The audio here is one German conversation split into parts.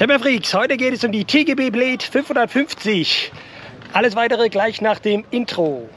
Camperfreaks, heute geht es um die TGB Blade 550. Alles weitere gleich nach dem Intro.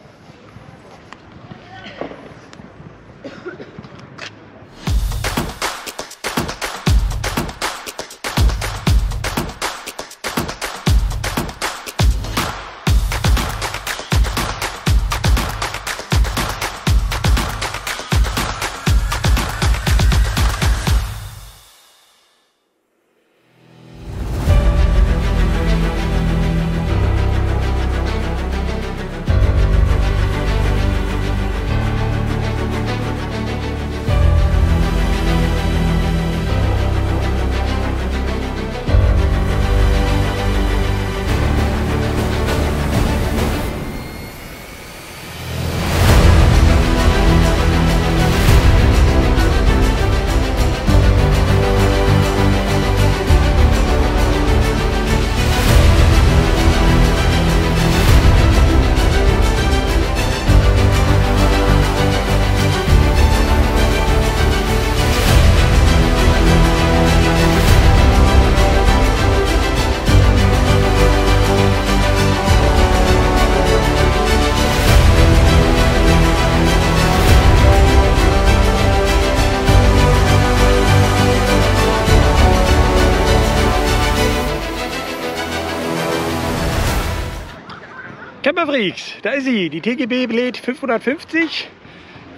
Camperfreaks, da ist sie, die TGB Blade 550,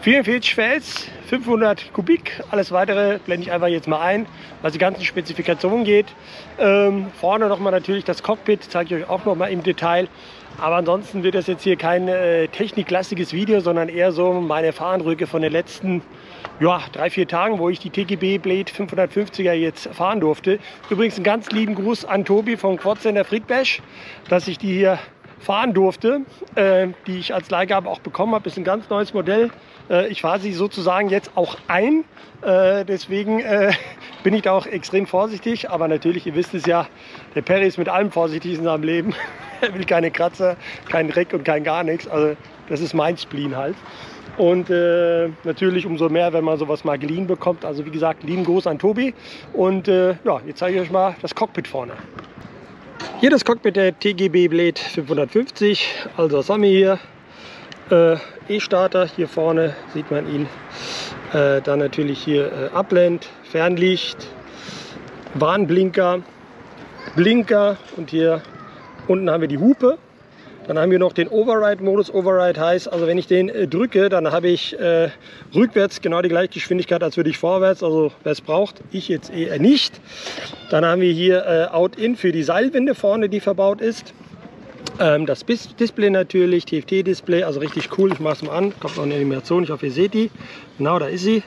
44 Fels, 500 Kubik. Alles weitere blende ich einfach jetzt mal ein, was die ganzen Spezifikationen geht. Ähm, vorne nochmal natürlich das Cockpit, zeige ich euch auch nochmal im Detail. Aber ansonsten wird das jetzt hier kein äh, techniklastiges Video, sondern eher so meine Fahrenrücke von den letzten ja, drei, vier Tagen, wo ich die TGB Blade 550er jetzt fahren durfte. Übrigens einen ganz lieben Gruß an Tobi vom Quadcenter Friedbash, dass ich die hier fahren durfte, äh, die ich als Leihgabe auch bekommen habe. Ist ein ganz neues Modell. Äh, ich fahre sie sozusagen jetzt auch ein. Äh, deswegen äh, bin ich da auch extrem vorsichtig. Aber natürlich, ihr wisst es ja, der Perry ist mit allem vorsichtig in seinem Leben. er will keine Kratzer, keinen Dreck und kein gar nichts. Also das ist mein Spleen halt. Und äh, natürlich umso mehr, wenn man sowas mal geliehen bekommt. Also wie gesagt, lieben Gruß an Tobi. Und äh, ja, jetzt zeige ich euch mal das Cockpit vorne. Hier das Cockpit der TGB Blade 550, also was haben wir hier? Äh, E-Starter, hier vorne sieht man ihn. Äh, dann natürlich hier äh, Abblend, Fernlicht, Warnblinker, Blinker und hier unten haben wir die Hupe. Dann haben wir noch den Override-Modus. Override heißt, also wenn ich den äh, drücke, dann habe ich äh, rückwärts genau die gleiche Geschwindigkeit, als würde ich vorwärts. Also wer es braucht, ich jetzt eher nicht. Dann haben wir hier äh, Out-In für die Seilwinde vorne, die verbaut ist. Ähm, das Display natürlich, TFT-Display, also richtig cool. Ich mache es mal an, kommt noch eine Animation, ich hoffe ihr seht die. Genau, da ist sie.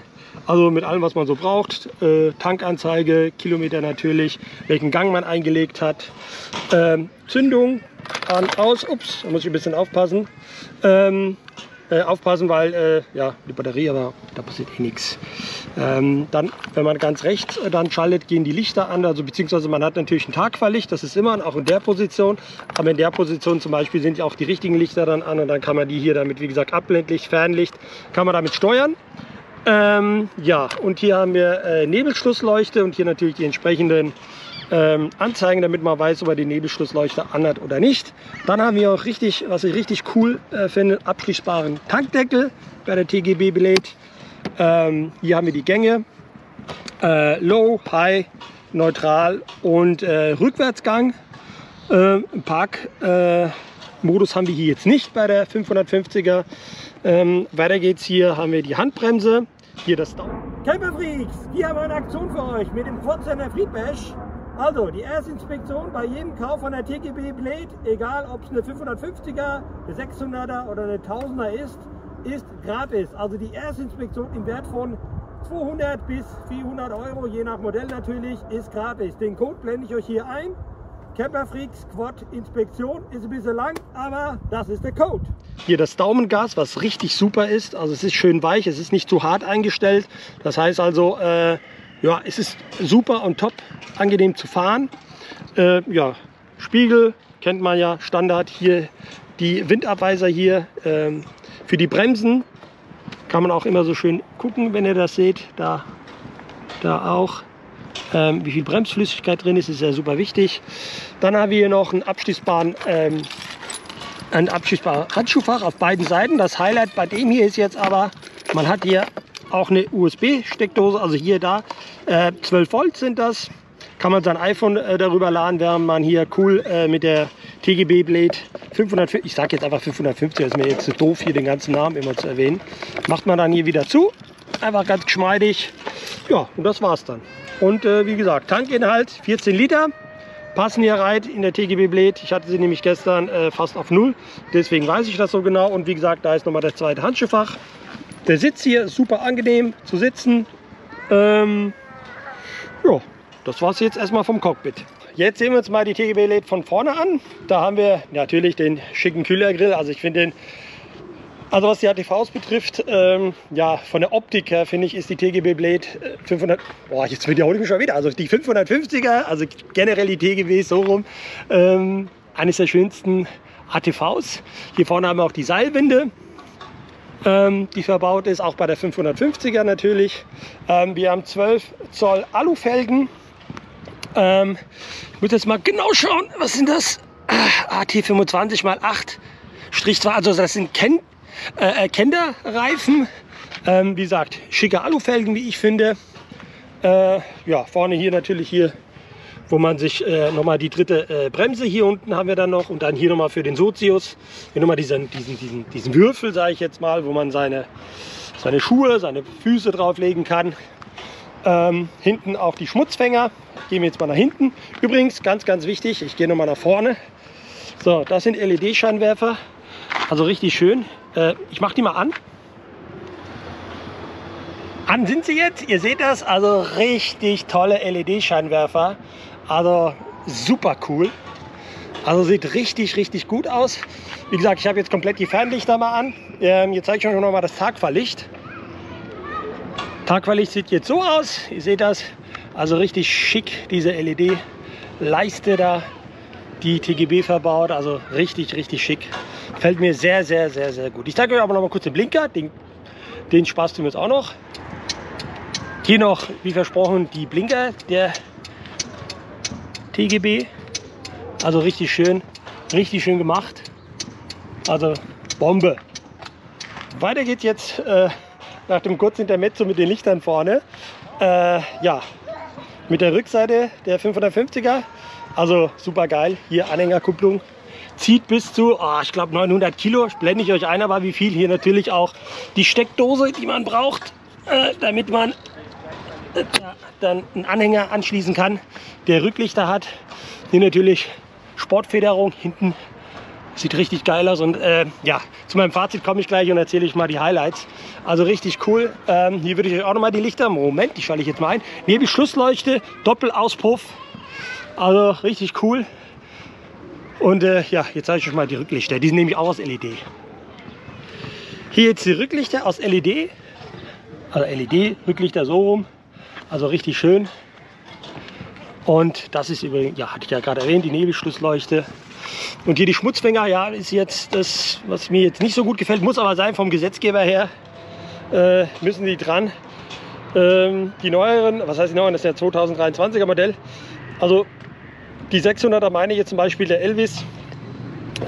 Also mit allem, was man so braucht. Äh, Tankanzeige, Kilometer natürlich, welchen Gang man eingelegt hat. Ähm, Zündung, an, aus. Ups, da muss ich ein bisschen aufpassen. Ähm, äh, aufpassen, weil äh, ja, die Batterie, aber da passiert eh nichts. Ähm, dann, wenn man ganz rechts äh, dann schaltet, gehen die Lichter an, also beziehungsweise man hat natürlich ein Tagfahrlicht, das ist immer auch in der Position, aber in der Position zum Beispiel sind ja auch die richtigen Lichter dann an und dann kann man die hier damit, wie gesagt, Abblendlicht, Fernlicht, kann man damit steuern. Ähm, ja, und hier haben wir äh, Nebelschlussleuchte und hier natürlich die entsprechenden ähm, anzeigen, damit man weiß, ob er die Nebelschlussleuchte anhat oder nicht. Dann haben wir auch richtig, was ich richtig cool äh, finde, abschließbaren Tankdeckel bei der TGB Blade. Ähm, hier haben wir die Gänge, äh, Low, High, Neutral und äh, Rückwärtsgang. Äh, Park-Modus haben wir hier jetzt nicht bei der 550er. Ähm, weiter geht's hier, haben wir die Handbremse, hier das Down. Camperfreaks, hier haben wir eine Aktion für euch mit dem Pforzheiner Friedbash. Also, die Erstinspektion bei jedem Kauf von der TGB Blade, egal ob es eine 550er, eine 600er oder eine 1000er ist, ist gratis. Also die Erstinspektion im Wert von 200 bis 400 Euro, je nach Modell natürlich, ist gratis. Den Code blende ich euch hier ein. Camperfreaks Quad Inspektion ist ein bisschen lang, aber das ist der Code. Hier das Daumengas, was richtig super ist. Also es ist schön weich, es ist nicht zu hart eingestellt. Das heißt also, äh, ja, es ist super und top, angenehm zu fahren. Äh, ja, Spiegel kennt man ja, Standard hier. Die Windabweiser hier ähm, für die Bremsen kann man auch immer so schön gucken, wenn ihr das seht. Da, da auch. ähm, wie viel Bremsflüssigkeit drin ist, ist ja super wichtig. Dann haben wir hier noch einen abschließbaren, ähm, ein abschließbarer Handschuhfach auf beiden Seiten. Das Highlight bei dem hier ist jetzt aber, man hat hier auch eine USB-Steckdose, also hier da, äh, 12 Volt sind das. Kann man sein iPhone äh, darüber laden, während man hier cool äh, mit der TGB Blade 550, ich sage jetzt einfach 550, das ist mir jetzt zu doof, hier den ganzen Namen immer zu erwähnen. Macht man dann hier wieder zu, einfach ganz geschmeidig. Ja, und das war's dann. Und äh, wie gesagt, Tankinhalt 14 Liter, passen hier rein in der TGB Blade. Ich hatte sie nämlich gestern äh, fast auf null, deswegen weiß ich das so genau. Und wie gesagt, da ist nochmal das zweite Handschuhfach. Der Sitz hier ist super angenehm zu sitzen. Ähm, ja, das war es jetzt erstmal vom Cockpit. Jetzt sehen wir uns mal die TGB Blade von vorne an. Da haben wir natürlich den schicken Kühlergrill. Also ich finde den, also was die ATVs betrifft, ähm, ja, von der Optik her finde ich, ist die TGB Blade 500, äh, boah, jetzt wiederhole ich mich schon wieder, also die 550er, also generell die TGB so rum, ähm, eines der schönsten ATVs. Hier vorne haben wir auch die Seilwinde, ähm, die verbaut ist, auch bei der 550er natürlich. Ähm, wir haben 12 Zoll Alufelgen. Ähm, ich muss jetzt mal genau schauen, was sind das? Ah, AT25 mal 8 Strich 2, also das sind Ken äh, äh, Kenderreifen. Ähm, wie gesagt, schicke Alufelgen, wie ich finde. Äh, ja, vorne hier natürlich hier, wo man sich äh, nochmal die dritte äh, Bremse hier unten haben wir dann noch und dann hier nochmal für den Sozius, hier nochmal diesen, diesen, diesen, diesen Würfel, sage ich jetzt mal, wo man seine, seine Schuhe, seine Füße drauflegen kann. Ähm, hinten auch die Schmutzfänger. Gehen wir jetzt mal nach hinten. Übrigens, ganz, ganz wichtig, ich gehe nochmal nach vorne. So, das sind LED-Scheinwerfer. Also richtig schön. Äh, ich mache die mal an. An sind sie jetzt. Ihr seht das. Also richtig tolle LED-Scheinwerfer. Also super cool. Also sieht richtig, richtig gut aus. Wie gesagt, ich habe jetzt komplett die Fernlichter mal an. Ähm, jetzt zeige ich euch noch mal das Tagfahrlicht. Tagfahrlicht sieht jetzt so aus. Ihr seht das. Also richtig schick, diese LED-Leiste da, die TGB verbaut. Also richtig, richtig schick. Fällt mir sehr, sehr, sehr, sehr gut. Ich zeige euch aber noch mal kurz den Blinker. Den, den Spaß tun wir jetzt auch noch. Hier noch, wie versprochen, die Blinker der TGB. Also richtig schön, richtig schön gemacht. Also Bombe. Weiter geht's jetzt äh, nach dem kurzen Intermezzo mit den Lichtern vorne. Äh, ja, mit der Rückseite der 550er. Also super geil. Hier Anhängerkupplung. Zieht bis zu, oh, ich glaube 900 Kilo. Blende ich euch ein, aber wie viel. Hier natürlich auch die Steckdose, die man braucht, äh, damit man dann einen Anhänger anschließen kann, der Rücklichter hat. Hier natürlich Sportfederung hinten Sieht richtig geil aus und äh, ja, zu meinem Fazit komme ich gleich und erzähle ich mal die Highlights. Also richtig cool. Ähm, hier würde ich euch auch noch mal die Lichter, Moment, die schalte ich jetzt mal ein. Nebelschlussleuchte, Doppelauspuff, also richtig cool. Und äh, ja, jetzt zeige ich euch mal die Rücklichter. Die sind nämlich auch aus LED. Hier jetzt die Rücklichter aus LED. Also LED-Rücklichter so rum. Also richtig schön. Und das ist übrigens, ja, hatte ich ja gerade erwähnt, die Nebelschlussleuchte. Und hier die Schmutzfänger, ja, ist jetzt das, was mir jetzt nicht so gut gefällt, muss aber sein vom Gesetzgeber her, äh, müssen die dran. Ähm, die neueren, was heißt die neueren, das ist der 2023er Modell. Also die 600er meine ich jetzt zum Beispiel der Elvis,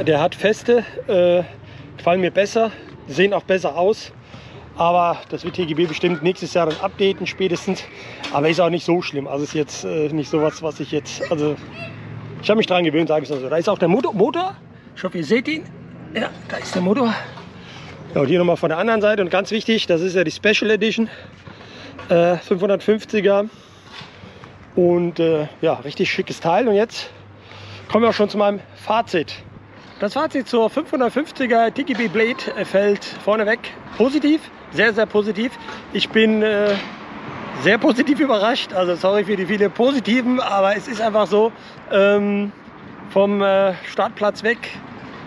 der hat feste, äh, gefallen mir besser, sehen auch besser aus. Aber das wird TGB bestimmt nächstes Jahr dann updaten spätestens. Aber ist auch nicht so schlimm. Also ist jetzt äh, nicht so was, was ich jetzt, also ich habe mich daran gewöhnt, sage ich mal so. Da ist auch der Motor, Motor. Ich hoffe, ihr seht ihn. Ja, da ist der Motor. Ja, und hier nochmal von der anderen Seite. Und ganz wichtig, das ist ja die Special Edition. Äh, 550er. Und äh, ja, richtig schickes Teil. Und jetzt kommen wir auch schon zu meinem Fazit. Das Fazit zur 550er TGB Blade fällt vorneweg positiv, sehr, sehr positiv. Ich bin äh, sehr positiv überrascht. Also sorry für die vielen positiven, aber es ist einfach so, ähm, vom äh, Startplatz weg,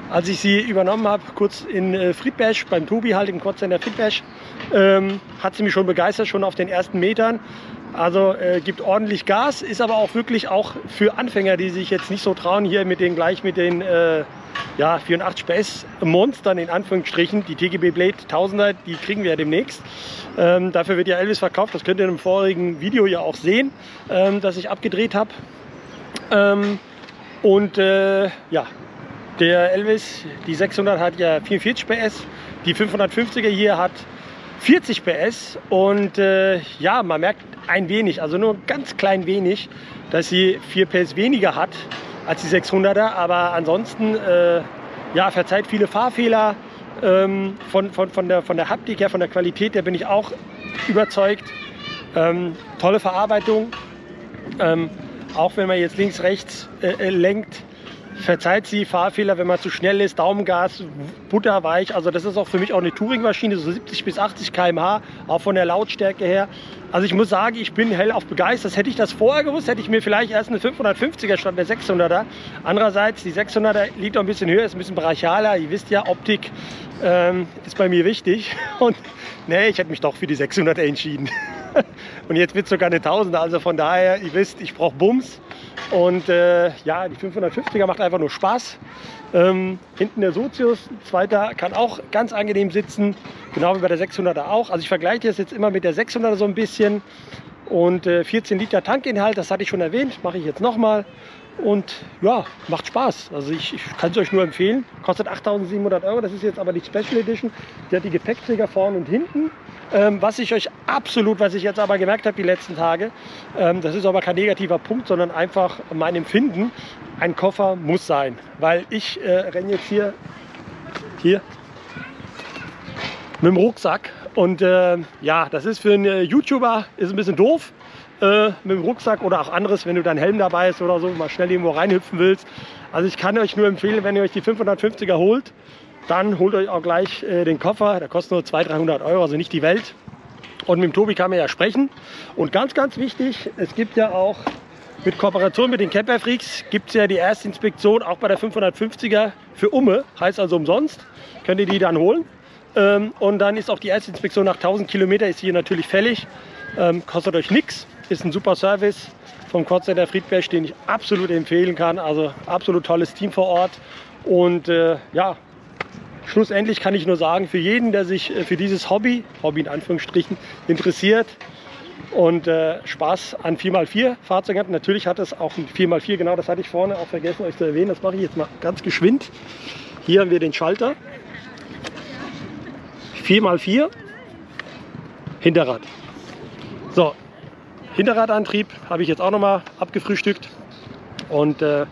als ich sie übernommen habe, kurz in äh, Friedberg, beim Tobi halt im Kurzcenter Friedberg, ähm, hat sie mich schon begeistert, schon auf den ersten Metern. Also äh, gibt ordentlich Gas, ist aber auch wirklich auch für Anfänger, die sich jetzt nicht so trauen, hier mit den gleich mit den äh, ja, 84 PS Monstern in Anführungsstrichen, die TGB Blade 1000er, die kriegen wir ja demnächst. Ähm, dafür wird ja Elvis verkauft, das könnt ihr im vorigen Video ja auch sehen, ähm, das ich abgedreht habe. Ähm, und äh, ja, der Elvis, die 600 hat ja 44 PS, die 550er hier hat 40 PS und äh, ja, man merkt ein wenig, also nur ganz klein wenig, dass sie 4 PS weniger hat als die 600er, aber ansonsten äh, ja, verzeiht viele Fahrfehler. Ähm, von, von, von, der, von der Haptik her, von der Qualität her bin ich auch überzeugt. Ähm, tolle Verarbeitung. Ähm, auch wenn man jetzt links, rechts äh, äh lenkt, verzeiht sie Fahrfehler, wenn man zu schnell ist, Daumengas, butterweich. Also das ist auch für mich auch eine Touringmaschine, so 70 bis 80 km/h, auch von der Lautstärke her. Also ich muss sagen, ich bin hellauf begeistert. Hätte ich das vorher gewusst, hätte ich mir vielleicht erst eine 550er statt der 600er. Andererseits, die 600er liegt auch ein bisschen höher, ist ein bisschen brachialer. Ihr wisst ja, Optik ähm, ist bei mir wichtig. Und nee, ich hätte mich doch für die 600er entschieden. Und jetzt wird es sogar eine 1000er. Also von daher, ihr wisst, ich brauche Bums. Und äh, ja, die 550er macht einfach nur Spaß. Ähm, hinten der Sozius, zweiter, kann auch ganz angenehm sitzen. Genau wie bei der 600er auch. Also ich vergleiche das jetzt immer mit der 600er so ein bisschen. Und äh, 14 Liter Tankinhalt, das hatte ich schon erwähnt, mache ich jetzt nochmal. Und ja, macht Spaß. Also ich, ich kann es euch nur empfehlen. Kostet 8.700 Euro. Das ist jetzt aber die Special Edition. Die hat die Gepäckträger vorne und hinten. Ähm, was ich euch absolut, was ich jetzt aber gemerkt habe die letzten Tage, ähm, das ist aber kein negativer Punkt, sondern einfach mein Empfinden. Ein Koffer muss sein. Weil ich äh, renne jetzt hier, hier mit dem Rucksack. Und äh, ja, das ist für einen äh, YouTuber ist ein bisschen doof äh, mit dem Rucksack oder auch anderes, wenn du deinen Helm dabei hast oder so, mal schnell irgendwo reinhüpfen willst. Also ich kann euch nur empfehlen, wenn ihr euch die 550er holt, dann holt euch auch gleich äh, den Koffer. Der kostet nur 200, 300 Euro, also nicht die Welt. Und mit dem Tobi kann man ja sprechen. Und ganz, ganz wichtig, es gibt ja auch mit Kooperation mit den Camper Freaks gibt es ja die erste Inspektion auch bei der 550er für Umme, heißt also umsonst. Könnt ihr die dann holen. Ähm, und dann ist auch die erste Inspektion nach 1000 Kilometer ist hier natürlich fällig. Ähm, kostet euch nichts. Ist ein super Service vom Callcenter Friedberg, den ich absolut empfehlen kann. Also absolut tolles Team vor Ort. Und äh, ja, schlussendlich kann ich nur sagen, für jeden, der sich äh, für dieses Hobby, Hobby in Anführungsstrichen, interessiert und äh, Spaß an 4x4 Fahrzeugen hat. Natürlich hat es auch ein 4x4, genau das hatte ich vorne auch vergessen euch zu erwähnen. Das mache ich jetzt mal ganz geschwind. Hier haben wir den Schalter. 4x4 Hinterrad. So, Hinterradantrieb habe ich jetzt auch noch mal abgefrühstückt. Und äh,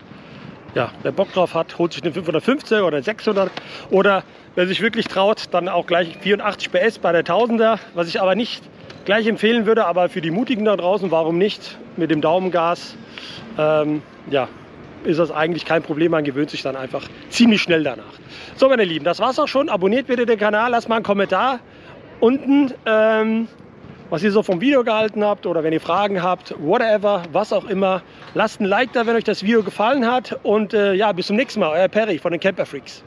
ja, wer Bock drauf hat, holt sich eine 550 oder 600 oder wer sich wirklich traut, dann auch gleich 84 PS bei der 1000er, was ich aber nicht gleich empfehlen würde, aber für die Mutigen da draußen, warum nicht? Mit dem Daumengas, ähm, ja, ist das eigentlich kein Problem. Man gewöhnt sich dann einfach ziemlich schnell danach. So, meine Lieben, das war's auch schon. Abonniert bitte den Kanal, lasst mal einen Kommentar unten. Ähm, was ihr so vom Video gehalten habt oder wenn ihr Fragen habt, whatever, was auch immer. Lasst ein Like da, wenn euch das Video gefallen hat und äh, ja, bis zum nächsten Mal, euer Perry von den Camper Freaks.